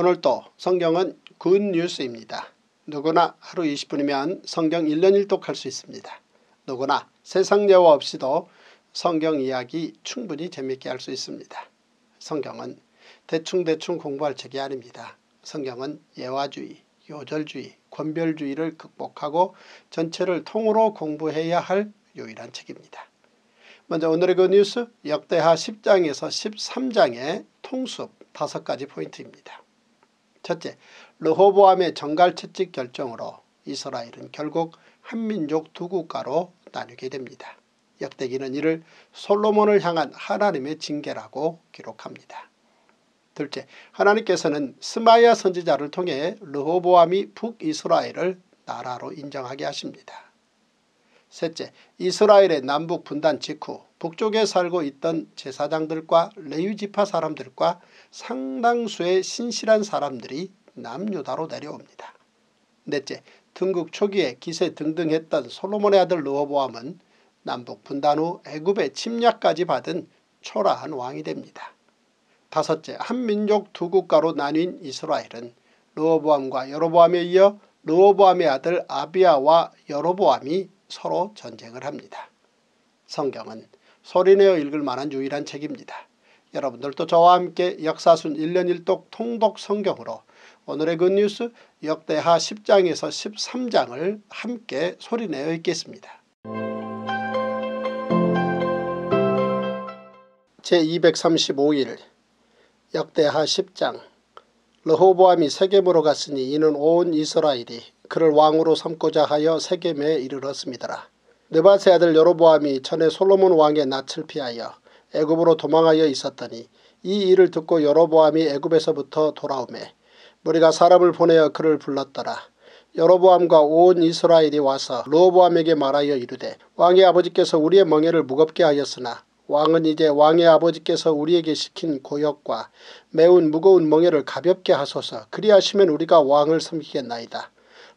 오늘도 성경은 굿뉴스입니다. 누구나 하루 20분이면 성경 1년 1독 할 수 있습니다. 누구나 세상 예화 없이도 성경 이야기 충분히 재미있게 할 수 있습니다. 성경은 대충대충 공부할 책이 아닙니다. 성경은 예화주의, 요절주의, 권별주의를 극복하고 전체를 통으로 공부해야 할 유일한 책입니다. 먼저 오늘의 그 뉴스 역대하 10장에서 13장의 통습 다섯 가지 포인트입니다. 첫째, 르호보암의 정갈 채찍 결정으로 이스라엘은 결국 한민족 두 국가로 나뉘게 됩니다. 역대기는 이를 솔로몬을 향한 하나님의 징계라고 기록합니다. 둘째, 하나님께서는 스마야 선지자를 통해 르호보암이 북이스라엘을 나라로 인정하게 하십니다. 셋째, 이스라엘의 남북 분단 직후 북쪽에 살고 있던 제사장들과 레위지파 사람들과 상당수의 신실한 사람들이 남유다로 내려옵니다. 넷째, 등국 초기에 기세 등등했던 솔로몬의 아들 르호보암은 남북 분단 후 애굽의 침략까지 받은 초라한 왕이 됩니다. 다섯째, 한민족 두 국가로 나뉜 이스라엘은 르호보암과 여로보암에 이어 르호보암의 아들 아비아와 여로보암이 서로 전쟁을 합니다. 성경은 소리내어 읽을 만한 유일한 책입니다. 여러분들도 저와 함께 역사순 1년 1독 통독 성경으로 오늘의 굿뉴스 역대하 10장에서 13장을 함께 소리내어 읽겠습니다. 제235일 역대하 10장 르호보암이 세겜으로 갔으니 이는 온 이스라엘이 그를 왕으로 삼고자 하여 세겜에 이르렀습니다. 느바세 아들 여로보암이 전에 솔로몬 왕의 낯을 피하여 애굽으로 도망하여 있었더니 이 일을 듣고 여로보암이 애굽에서부터 돌아오매 무리가 사람을 보내어 그를 불렀더라. 여로보암과 온 이스라엘이 와서 르호보암에게 말하여 이르되 왕의 아버지께서 우리의 멍에를 무겁게 하였으나 왕은 이제 왕의 아버지께서 우리에게 시킨 고역과 매운 무거운 멍에를 가볍게 하소서 그리하시면 우리가 왕을 섬기겠나이다.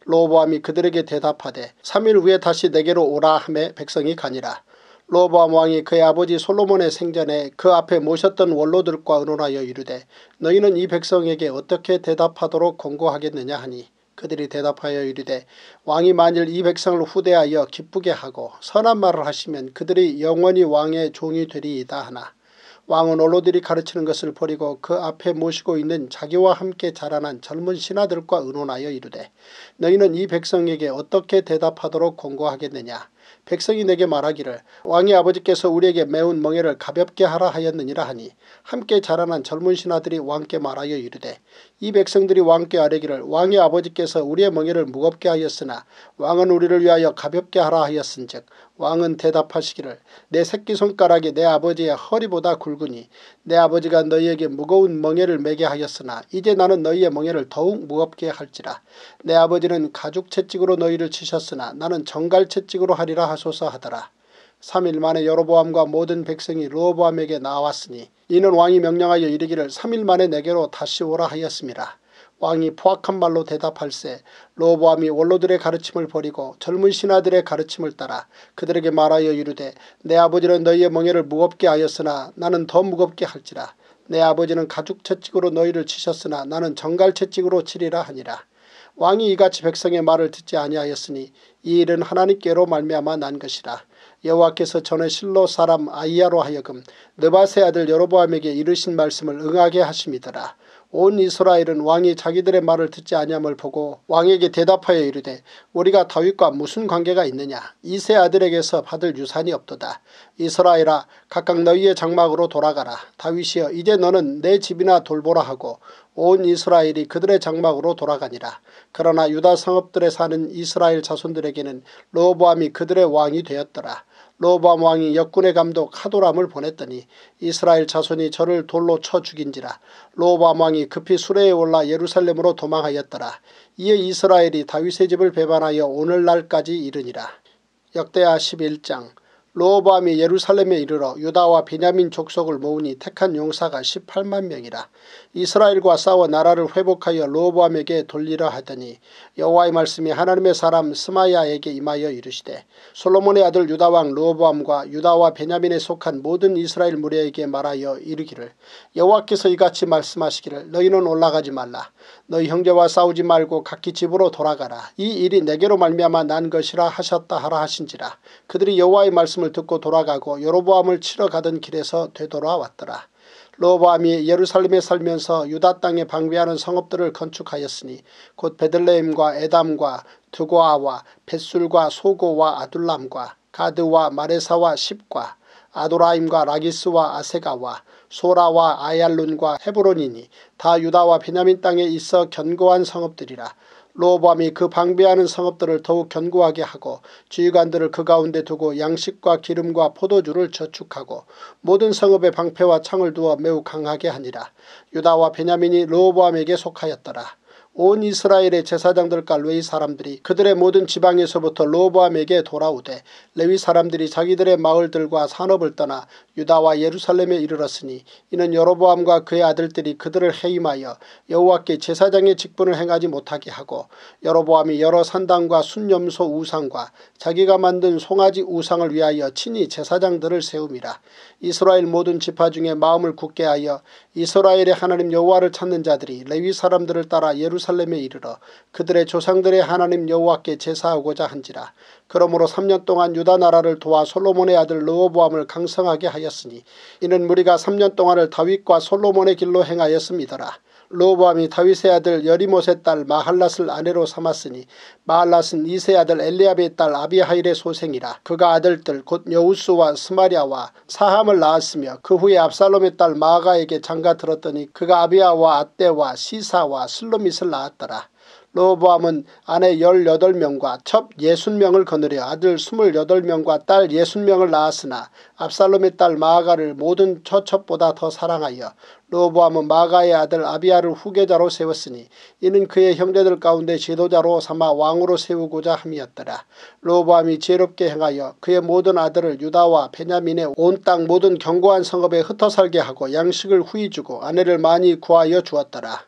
로보암이 그들에게 대답하되 3일 후에 다시 내게로 오라 하매 백성이 가니라. 로보암 왕이 그의 아버지 솔로몬의 생전에 그 앞에 모셨던 원로들과 의논하여 이르되 너희는 이 백성에게 어떻게 대답하도록 권고하겠느냐 하니 그들이 대답하여 이르되 왕이 만일 이 백성을 후대하여 기쁘게 하고 선한 말을 하시면 그들이 영원히 왕의 종이 되리이다 하나 왕은 원로들이 가르치는 것을 버리고 그 앞에 모시고 있는 자기와 함께 자라난 젊은 신하들과 의논하여 이르되 너희는 이 백성에게 어떻게 대답하도록 권고하겠느냐 백성이 내게 말하기를 왕의 아버지께서 우리에게 매운 멍에를 가볍게 하라 하였느니라 하니 함께 자라난 젊은 신하들이 왕께 말하여 이르되 이 백성들이 왕께 아뢰기를 왕의 아버지께서 우리의 멍에를 무겁게 하였으나 왕은 우리를 위하여 가볍게 하라 하였은즉 왕은 대답하시기를 내 새끼손가락이 내 아버지의 허리보다 굵으니 내 아버지가 너희에게 무거운 멍에를 매게 하였으나 이제 나는 너희의 멍에를 더욱 무겁게 할지라. 내 아버지는 가죽 채찍으로 너희를 치셨으나 나는 정갈 채찍으로 하리라 하소서 하더라. 3일 만에 여로보암과 모든 백성이 르호보암에게 나왔으니 이는 왕이 명령하여 이르기를 3일 만에 내게로 다시 오라 하였습니다. 왕이 포악한 말로 대답할세 로보암이 원로들의 가르침을 버리고 젊은 신하들의 가르침을 따라 그들에게 말하여 이르되 내 아버지는 너희의 멍에를 무겁게 하였으나 나는 더 무겁게 할지라 내 아버지는 가죽 채찍으로 너희를 치셨으나 나는 정갈 채찍으로 치리라 하니라. 왕이 이같이 백성의 말을 듣지 아니하였으니 이 일은 하나님께로 말미암아 난 것이라. 여호와께서 전에 실로 사람 아이야로 하여금 느바세 아들 여로보암에게 이르신 말씀을 응하게 하심이더라. 온 이스라엘은 왕이 자기들의 말을 듣지 아니함을 보고 왕에게 대답하여 이르되 우리가 다윗과 무슨 관계가 있느냐 이세 아들에게서 받을 유산이 없도다. 이스라엘아 각각 너희의 장막으로 돌아가라. 다윗이여 이제 너는 내 집이나 돌보라 하고 온 이스라엘이 그들의 장막으로 돌아가니라. 그러나 유다 성읍들에 사는 이스라엘 자손들에게는 로보암이 그들의 왕이 되었더라. 로밤 왕이 역군의 감독 하도람을 보냈더니 이스라엘 자손이 저를 돌로 쳐 죽인지라 로밤 왕이 급히 수레에 올라 예루살렘으로 도망하였더라. 이에 이스라엘이 다윗의 집을 배반하여 오늘날까지 이르니라. 역대하 11장 로보암이 예루살렘에 이르러 유다와 베냐민 족속을 모으니 택한 용사가 18만 명이라. 이스라엘과 싸워 나라를 회복하여 로보암에게 돌리려 하더니 여호와의 말씀이 하나님의 사람 스마야에게 임하여 이르시되 솔로몬의 아들 유다왕 로보암과 유다와 베냐민에 속한 모든 이스라엘 무리에게 말하여 이르기를 여호와께서 이같이 말씀하시기를 너희는 올라가지 말라. 너희 형제와 싸우지 말고 각기 집으로 돌아가라. 이 일이 내게로 말미암아 난 것이라 하셨다 하라 하신지라. 그들이 여호와의 말씀을 듣고 돌아가고 여로보암을 치러 가던 길에서 되돌아왔더라. 로보암이 예루살렘에 살면서 유다 땅에 방비하는 성읍들을 건축하였으니 곧 베들레헴과 에담과 드고아와 벳술과 소고와 아둘람과 가드와 마레사와 십과 아도라임과 라기스와 아세가와 소라와 아얄룬과 헤브론이니 다 유다와 베냐민 땅에 있어 견고한 성읍들이라 로보암이 그 방비하는 성읍들을 더욱 견고하게 하고 지휘관들을 그 가운데 두고 양식과 기름과 포도주를 저축하고 모든 성읍의 방패와 창을 두어 매우 강하게 하니라. 유다와 베냐민이 로보암에게 속하였더라. 온 이스라엘의 제사장들과 레위 사람들이 그들의 모든 지방에서부터 로보암에게 돌아오되 레위 사람들이 자기들의 마을들과 산업을 떠나 유다와 예루살렘에 이르렀으니 이는 여로보암과 그의 아들들이 그들을 해임하여 여호와께 제사장의 직분을 행하지 못하게 하고 여로보암이 여러 산당과 순염소 우상과 자기가 만든 송아지 우상을 위하여 친히 제사장들을 세움이라. 이스라엘 모든 지파 중에 마음을 굳게 하여 이스라엘의 하나님 여호와를 찾는 자들이 레위 사람들을 따라 예루살렘 에 이르러 그들의 조상들의 하나님 여호와께 제사하고자 한지라. 그러므로 3년 동안 유다 나라를 도와 솔로몬의 아들 르호보암을 강성하게 하였으니 이는 무리가 3년 동안을 다윗과 솔로몬의 길로 행하였습니다라. 로보암이 다윗의 아들 여리못의 딸 마할랏을 아내로 삼았으니 마할랏은 이세 아들 엘리압의 딸 아비하일의 소생이라 그가 아들들 곧 여우스와 스마리아와 사함을 낳았으며 그 후에 압살롬의 딸 마아가에게 장가 들었더니 그가 아비아와 아떼와 시사와 슬로밋을 낳았더라. 로보암은 아내 18명과 첩 60명을 거느려 아들 28명과 딸 60명을 낳았으나 압살롬의 딸 마아가를 모든 처첩보다 더 사랑하여 로보암은 마가의 아들 아비아를 후계자로 세웠으니 이는 그의 형제들 가운데 지도자로 삼아 왕으로 세우고자 함이었더라. 로보암이 지혜롭게 행하여 그의 모든 아들을 유다와 베냐민의 온 땅 모든 견고한 성읍에 흩어 살게 하고 양식을 후히 주고 아내를 많이 구하여 주었더라.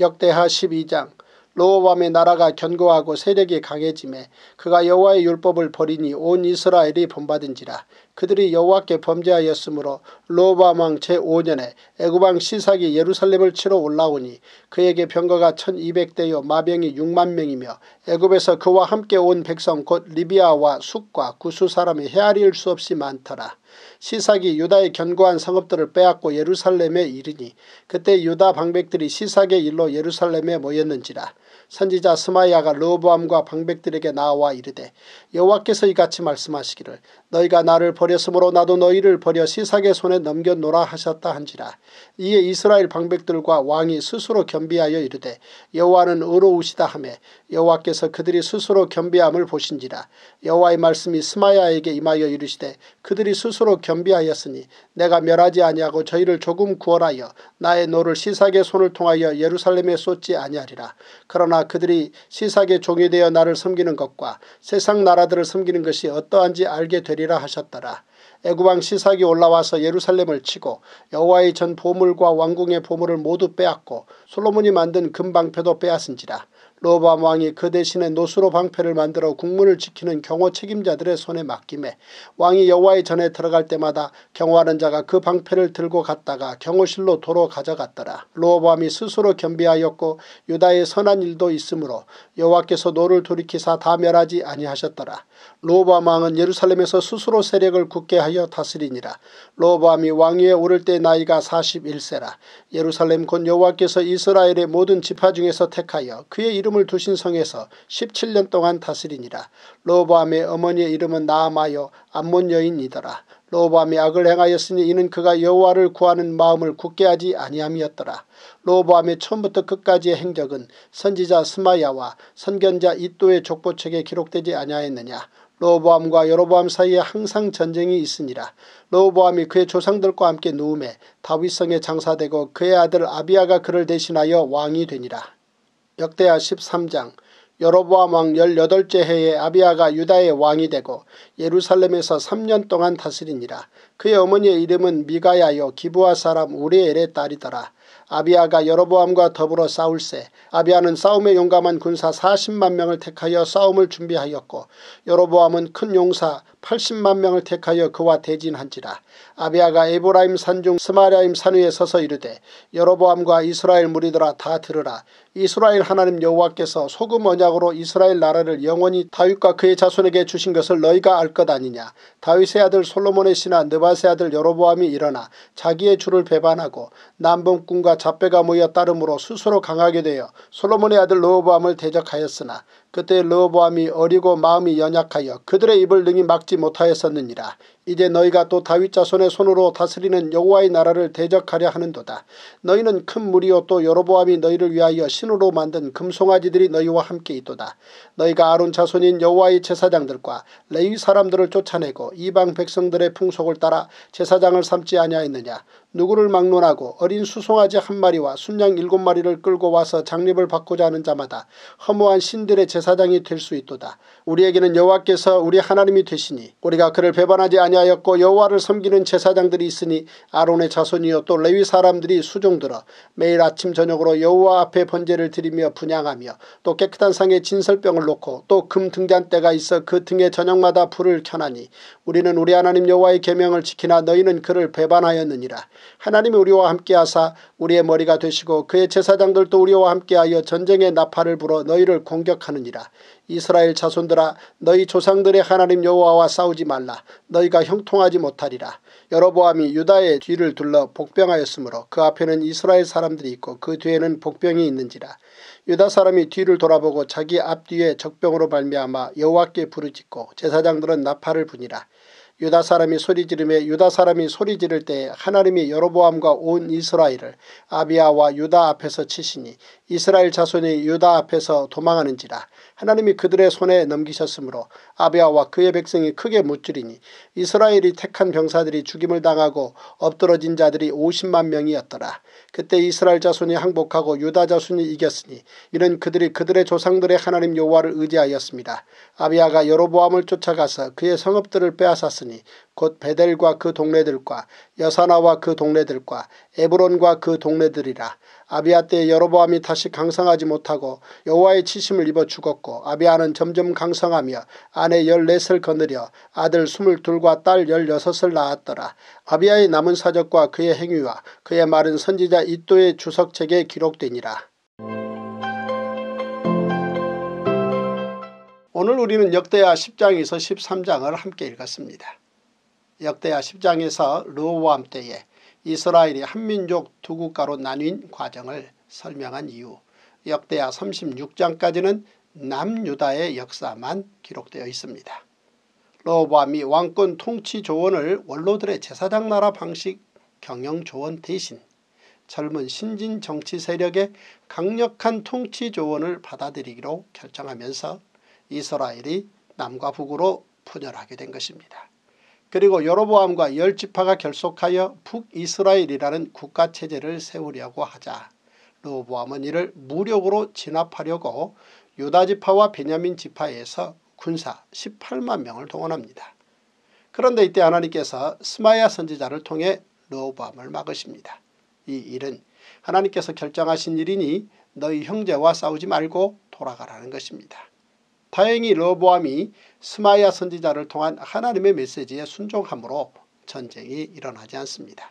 역대하 12장 로보암의 나라가 견고하고 세력이 강해짐에 그가 여호와의 율법을 버리니 온 이스라엘이 본받은지라 그들이 여호와께 범죄하였으므로 로보암 왕 제5년에 애굽왕 시삭이 예루살렘을 치러 올라오니 그에게 병거가 1200대요 마병이 6만 명이며 애굽에서 그와 함께 온 백성 곧 리비아와 숙과 구수 사람이 헤아릴 수 없이 많더라. 시삭이 유다의 견고한 성읍들을 빼앗고 예루살렘에 이르니 그때 유다 방백들이 시삭의 일로 예루살렘에 모였는지라 선지자 스마야가 르보암과 방백들에게 나와 이르되 여호와께서 이같이 말씀하시기를 너희가 나를 버렸으므로 나도 너희를 버려 시삭의 손에 넘겼노라 하셨다 한지라. 이에 이스라엘 방백들과 왕이 스스로 겸비하여 이르되 여호와는 의로우시다 하며 여호와께서 그들이 스스로 겸비함을 보신지라. 여호와의 말씀이 스마야에게 임하여 이르시되 그들이 스스로 겸비하였으니 내가 멸하지 아니하고 저희를 조금 구원하여 나의 노를 시삭의 손을 통하여 예루살렘에 쏟지 아니하리라. 그러나 그들이 시삭의 종이 되어 나를 섬기는 것과 세상 나라들을 섬기는 것이 어떠한지 알게 되리라 하셨더라. 애굽 왕 시삭이 올라와서 예루살렘을 치고 여호와의 전 보물과 왕궁의 보물을 모두 빼앗고 솔로몬이 만든 금 방패도 빼앗은지라. 르호보암 왕이 그 대신에 놋으로 방패를 만들어 궁문을 지키는 경호 책임자들의 손에 맡기매 왕이 여호와의 전에 들어갈 때마다 경호하는 자가 그 방패를 들고 갔다가 경호실로 도로 가져갔더라. 르호보암이 스스로 겸비하였고 유다에 선한 일도 있으므로 여호와께서 노를 돌이키사 다 멸하지 아니하셨더라. 로밤 왕은 예루살렘에서 스스로 세력을 굳게 하여 다스리니라. 로밤이 왕위에 오를 때 나이가 41세라. 예루살렘 곧 여호와께서 이스라엘의 모든 지파 중에서 택하여 그의 이름 이름을 두신 성에서 17년 동안 다스리니라. 로보암의 어머니의 이름은 나아마요 암몬 여인이더라. 로보암이 악을 행하였으니 이는 그가 여호와를 구하는 마음을 굳게 하지 아니함이었더라. 로보암의 처음부터 끝까지의 행적은 선지자 스마야와 선견자 이또의 족보책에 기록되지 아니하였느냐. 로보암과 여로보암 사이에 항상 전쟁이 있으니라. 로보암이 그의 조상들과 함께 누움에 다윗성에 장사되고 그의 아들 아비아가 그를 대신하여 왕이 되니라. 역대하 13장 여로보암 왕 18째 해에 아비아가 유다의 왕이 되고 예루살렘에서 3년 동안 다스리니라. 그의 어머니의 이름은 미가야요 기부아 사람 우리엘의 딸이더라. 아비아가 여로보암과 더불어 싸울세 아비아는 싸움에 용감한 군사 40만 명을 택하여 싸움을 준비하였고 여로보암은 큰 용사 80만 명을 택하여 그와 대진한지라. 아비아가 에브라임 산중 스마라임 산 위에 서서 이르되 여로보암과 이스라엘 무리들아 다 들으라. 이스라엘 하나님 여호와께서 소금 언약으로 이스라엘 나라를 영원히 다윗과 그의 자손에게 주신 것을 너희가 알 것 아니냐. 다윗의 아들 솔로몬의 신하 느밧의 아들 여로보암이 일어나 자기의 주를 배반하고 난봉꾼과 잡배가 모여 따르므로 스스로 강하게 되어 솔로몬의 아들 르호보암을 대적하였으나 그때 르호보암이 어리고 마음이 연약하여 그들의 입을 능히 막지 못하였었느니라. 이제 너희가 또 다윗 자손의 손으로 다스리는 여호와의 나라를 대적하려 하는도다. 너희는 큰 무리요 또 여로보암이 너희를 위하여 신으로 만든 금송아지들이 너희와 함께 있도다. 너희가 아론 자손인 여호와의 제사장들과 레위 사람들을 쫓아내고 이방 백성들의 풍속을 따라 제사장을 삼지 아니하였느냐. 누구를 막론하고 어린 수송아지 한 마리와 순양 일곱 마리를 끌고 와서 장립을 받고자 하는 자마다 허무한 신들의 제사장이 될 수 있도다. 우리에게는 여호와께서 우리 하나님이 되시니 우리가 그를 배반하지 아니하였고 여호와를 섬기는 제사장들이 있으니 아론의 자손이요 또 레위 사람들이 수종들어 매일 아침 저녁으로 여호와 앞에 번제를 드리며 분양하며 또 깨끗한 상에 진설병을 놓고 또 금 등잔대가 있어 그 등에 저녁마다 불을 켜나니 우리는 우리 하나님 여호와의 계명을 지키나 너희는 그를 배반하였느니라. 하나님이 우리와 함께하사 우리의 머리가 되시고 그의 제사장들도 우리와 함께하여 전쟁의 나팔을 불어 너희를 공격하느니라. 이스라엘 자손들아 너희 조상들의 하나님 여호와와 싸우지 말라. 너희가 형통하지 못하리라. 여로보암이 유다의 뒤를 둘러 복병하였으므로 그 앞에는 이스라엘 사람들이 있고 그 뒤에는 복병이 있는지라. 유다 사람이 뒤를 돌아보고 자기 앞뒤에 적병으로 발미암아 여호와께 부르짖고 제사장들은 나팔을 부니라. 유다 사람이 소리 지르며 유다 사람이 소리 지를 때 하나님이 여로보암과 온 이스라엘을 아비아와 유다 앞에서 치시니 이스라엘 자손이 유다 앞에서 도망하는지라 하나님이 그들의 손에 넘기셨으므로 아비아와 그의 백성이 크게 무찌리니 이스라엘이 택한 병사들이 죽임을 당하고 엎드러진 자들이 50만 명이었더라. 그때 이스라엘 자손이 항복하고 유다 자손이 이겼으니 이는 그들이 그들의 조상들의 하나님 여호와를 의지하였습니다. 아비아가 여로보암을 쫓아가서 그의 성읍들을 빼앗았으니 곧 베델과 그 동네들과 여사나와 그 동네들과 에브론과 그 동네들이라. 아비아 때 여로보암이 다시 강성하지 못하고 여호와의 치심을 입어 죽었고 아비아는 점점 강성하며 아내 14을 거느려 아들 22과 딸 16을 낳았더라. 아비아의 남은 사적과 그의 행위와 그의 말은 선지자 이또의 주석책에 기록되니라. 오늘 우리는 역대하 10장에서 13장을 함께 읽었습니다. 역대하 10장에서 르호암 때에 이스라엘이 한민족 두 국가로 나뉜 과정을 설명한 이후 역대하 36장까지는 남유다의 역사만 기록되어 있습니다. 로보암이 왕권 통치 조언을 원로들의 제사장 나라 방식 경영 조언 대신 젊은 신진 정치 세력의 강력한 통치 조언을 받아들이기로 결정하면서 이스라엘이 남과 북으로 분열하게 된 것입니다. 그리고 여로보암과 열 지파가 결속하여 북이스라엘이라는 국가체제를 세우려고 하자 르호보암은 이를 무력으로 진압하려고 유다지파와 베냐민 지파에서 군사 18만 명을 동원합니다. 그런데 이때 하나님께서 스마야 선지자를 통해 르호보암을 막으십니다. 이 일은 하나님께서 결정하신 일이니 너희 형제와 싸우지 말고 돌아가라는 것입니다. 다행히 러보암이 스마야 선지자를 통한 하나님의 메시지에 순종함으로 전쟁이 일어나지 않습니다.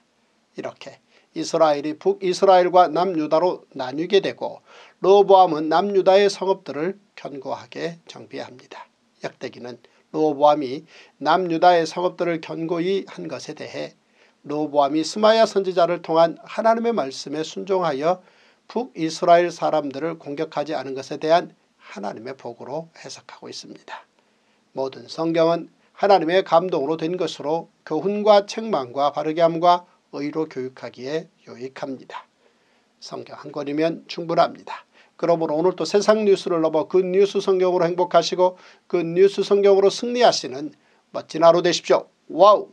이렇게 이스라엘이 북이스라엘과 남유다로 나뉘게 되고 로보암은 남유다의 성읍들을 견고하게 정비합니다. 역대기는 로보암이 남유다의 성읍들을 견고히 한 것에 대해 로보암이 스마야 선지자를 통한 하나님의 말씀에 순종하여 북이스라엘 사람들을 공격하지 않은 것에 대한 하나님의 복으로 해석하고 있습니다. 모든 성경은 하나님의 감동으로 된 것으로 교훈과 책망과 바르게함과 의로 교육하기에 유익합니다. 성경 한 권이면 충분합니다. 그러므로 오늘도 세상 뉴스를 넘어 Good News 성경으로 행복하시고 Good News 성경으로 승리하시는 멋진 하루 되십시오. 와우!